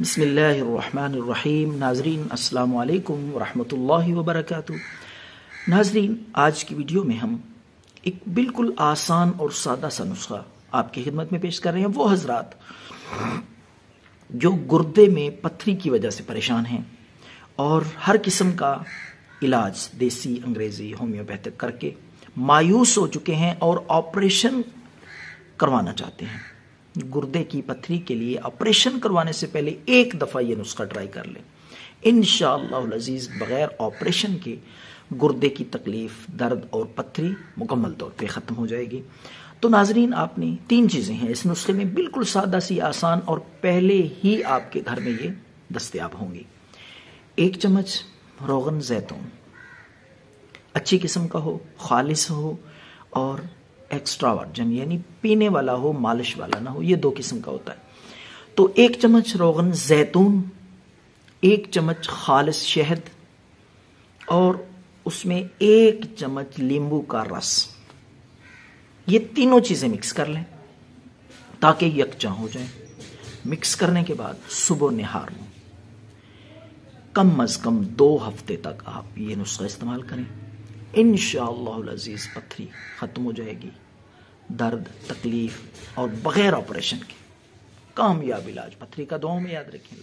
बसमीम नाजरीन अस्सलाम वालेकुम रहमतुल्लाहि नाजरीन, आज की वीडियो में हम एक बिल्कुल आसान और सादा सा नुस्खा आपकी खिदमत में पेश कर रहे हैं। वो हजरात, जो गुर्दे में पत्थरी की वजह से परेशान हैं और हर किस्म का इलाज देसी, अंग्रेज़ी, होम्योपैथिक करके मायूस हो चुके हैं और ऑपरेशन करवाना चाहते हैं। गुर्दे की पथरी के लिए ऑपरेशन करवाने से पहले एक दफ़ा ये नुस्खा ट्राई कर लें। इन अज़ीज़, बग़ैर ऑपरेशन के गुर्दे की तकलीफ़, दर्द और पथरी मुकम्मल तौर पे ख़त्म हो जाएगी। तो नाजरीन, आपने तीन चीज़ें हैं। इस नुस्खे में बिल्कुल सादा सी आसान और पहले ही आपके घर में ये दस्तियाब होंगी। एक चम्मच रोगन जैतून। अच्छी किस्म का हो, खालिश हो और एक्स्ट्रा वर्जन यानी पीने वाला हो, मालिश वाला ना हो, ये दो किस्म का होता है। तो एक चम्मच रोगन, जैतून, एक चम्मच खालिश शहद, और उसमें एक चम्मच नींबू का रस। ये तीनों चीज़ें मिक्स कर लें, ताकि यकजा हो जाए। मिक्स करने के बाद सुबह निहार कम अज कम दो हफ़्ते तक आप ये नुस्खा इस्तेमाल करें। इन अज़ीज़ पथरी ख़त्म हो जाएगी। दर्द तकलीफ़ और बग़ैर ऑपरेशन के। कामयाब इलाज पथरी का दो में याद रखें